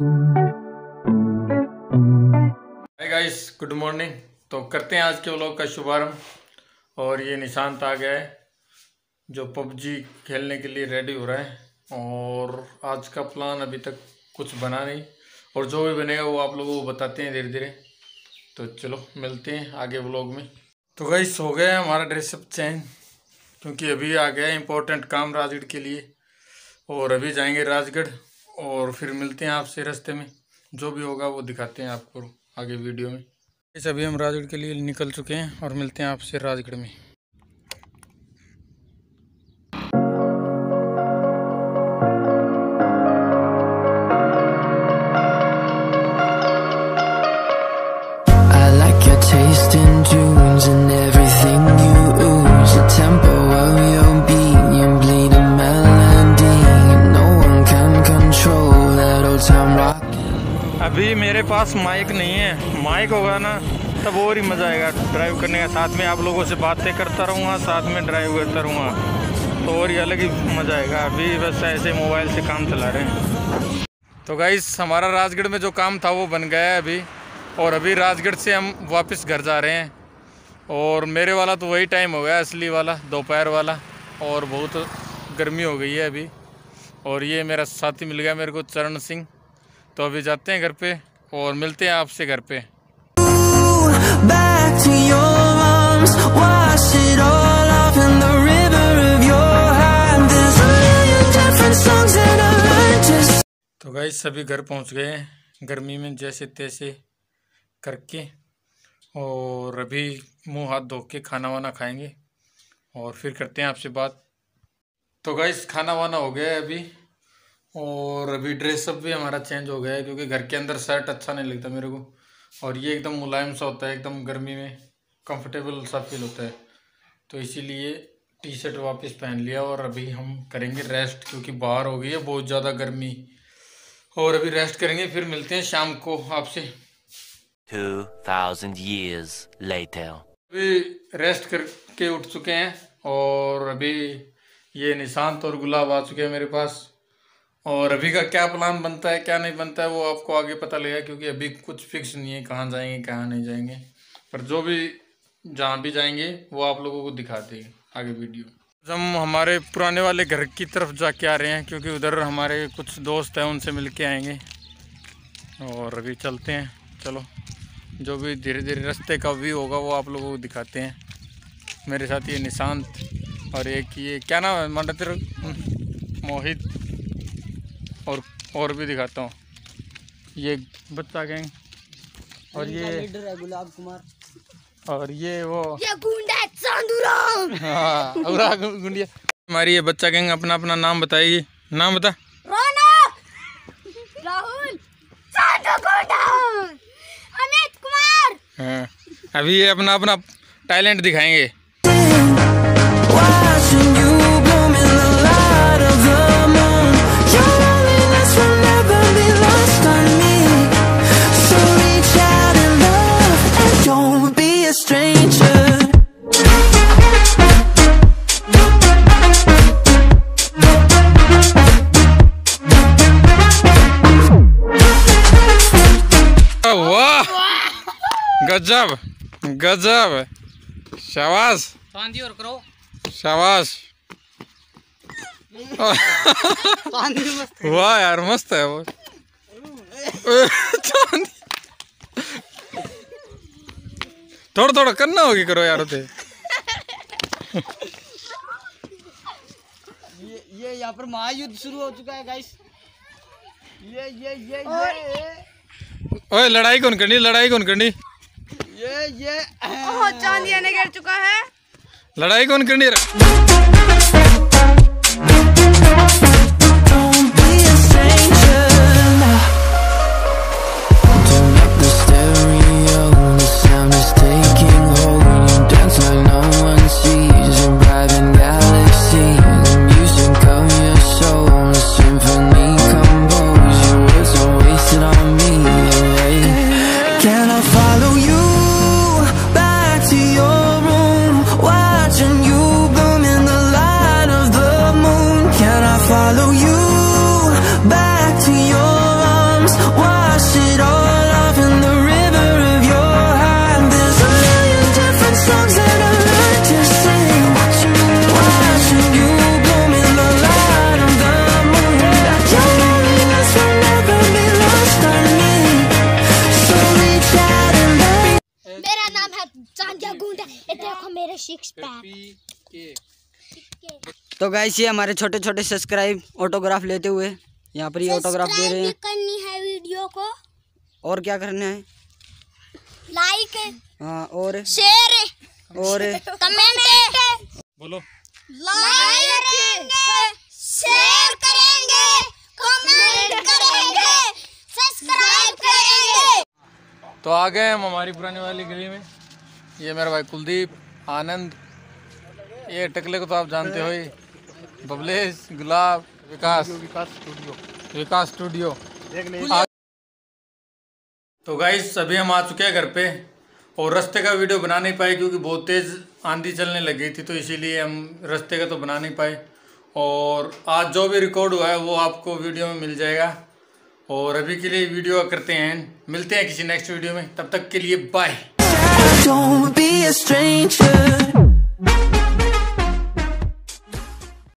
Hi guys good morning तो करते हैं आज के व्लॉग का शुभारंभ। और ये निशांत आ गया है, जो पबजी खेलने के लिए रेडी हो रहा है। और आज का प्लान अभी तक कुछ बना नहीं। और जो भी बनेगा वो आप लोगों को बताते हैं धीरे धीरे तो चलो, मिलते हैं आगे व्लॉग में। तो गाइस हो गया हमारा ड्रेसअप चेंज क्योंकि अभी आ गया है इम्पोर्टेंट काम राजगढ़ के लिए। और अभी जाएँगे राजगढ़। और फिर मिलते हैं आपसे रास्ते में। जो भी होगा वो दिखाते हैं आपको आगे वीडियो में। इस अभी हम राजगढ़ के लिए निकल चुके हैं और मिलते हैं आपसे राजगढ़ में। Taste in tunes and everything you ooze. The tempo अभी मेरे पास माइक नहीं है। माइक होगा ना, तब और ही मज़ा आएगा ड्राइव करने का। साथ में आप लोगों से बातें करता रहूँगा, साथ में ड्राइव करता रहूँगा। तो और ही अलग ही मज़ा आएगा। अभी बस ऐसे मोबाइल से काम चला रहे हैं। तो गाइस हमारा राजगढ़ में जो काम था, वो बन गया है अभी। और अभी राजगढ़ से हम वापस घर जा रहे हैं। और मेरे वाला तो वही टाइम हो गया, असली वाला, दोपहर वाला। और बहुत गर्मी हो गई है अभी। और ये मेरा साथी मिल गया मेरे को, चरण सिंह। तो अभी जाते हैं घर पे और मिलते हैं आपसे घर पे। तो गई सभी घर पहुँच गए गर्मी में जैसे तैसे करके। और अभी मुँह हाथ धो के खाना वाना खाएँगे और फिर करते हैं आपसे बात। तो गई खाना वाना हो गया है अभी। और अभी ड्रेसअप भी हमारा चेंज हो गया है क्योंकि घर के अंदर शर्ट अच्छा नहीं लगता मेरे को। और ये एकदम मुलायम सा होता है एकदम गर्मी में कंफर्टेबल सा फील होता है। तो इसीलिए टी शर्ट वापस पहन लिया और अभी हम करेंगे रेस्ट क्योंकि बाहर हो गई है बहुत ज़्यादा गर्मी। और अभी रेस्ट करेंगे फिर मिलते हैं शाम को आपसे। 2,000 years अभी रेस्ट करके उठ चुके हैं और अभी ये निशांत और गुलाब आ चुके हैं मेरे पास। और अभी का क्या प्लान बनता है, क्या नहीं बनता है, वो आपको आगे पता लगेगा, क्योंकि अभी कुछ फिक्स नहीं है, कहाँ जाएँगे, कहाँ नहीं जाएँगे। पर जो भी, जहाँ भी जाएँगे, वो आप लोगों को दिखाते हैं आगे वीडियो हम हमारे पुराने वाले घर की तरफ़ जाके आ रहे हैं, क्योंकि उधर हमारे कुछ दोस्त हैं, उनसे मिल के आएँगे। और अभी चलते हैं, चलो। जो भी धीरे धीरे रास्ते का व्यू होगा, वो आप लोगों को दिखाते हैं। मेरे साथ ये निशांत और एक ये, क्या नाम है माना मोहित। और और भी दिखाता हूँ। ये बच्चा गैंग। और ये लीडर है गुलाब कुमार। और ये वो ये गुंडा चांदूराम हाँ गुंडिया। हमारी ये बच्चा गैंग अपना अपना नाम बताएगी। नाम बता। राहुल अमित कुमार। हाँ अभी ये अपना अपना टैलेंट दिखाएँगे। गजब गजब। शाबाश। चांदी और करो। शाबाश। मस्त वाह यार मस्त है वो। चांदी थोड़ा थोड़ा करना होगी करो यार उसे। ये ये यहाँ पर महायुद्ध शुरू हो चुका है गाइस ये ये ये ये। ओए लड़ाई कौन करनी लड़ाई कौन करनी? ये ये ओह चांदी ने गिर चुका है। लड़ाई कौन करनी Don't सिक्स पैक तो गाइस ये हमारे छोटे छोटे सब्सक्राइब ऑटोग्राफ लेते हुए यहाँ पर ये ऑटोग्राफ दे रहे हैं। करनी है वीडियो को। और क्या करना है? लाइक हाँ और शेयर और कमेंट बोलो। लाइक शेयर करेंगे कमेंट करेंगे सब्सक्राइब करेंगे। तो आ गए हम हमारी पुरानी वाली गली में। ये मेरा भाई कुलदीप। आनंद। ये टकले को तो आप जानते हो ही। बबलेश गुलाब विकास। विकास स्टूडियो। विकास स्टूडियो तो गाइस अभी हम आ चुके हैं घर पे और रास्ते का वीडियो बना नहीं पाए क्योंकि बहुत तेज़ आंधी चलने लग गई थी तो इसीलिए हम रास्ते का तो बना नहीं पाए। और आज जो भी रिकॉर्ड हुआ है, वो आपको वीडियो में मिल जाएगा। और अभी के लिए वीडियो करते हैं। मिलते हैं किसी नेक्स्ट वीडियो में। तब तक के लिए bye Don't be a stranger.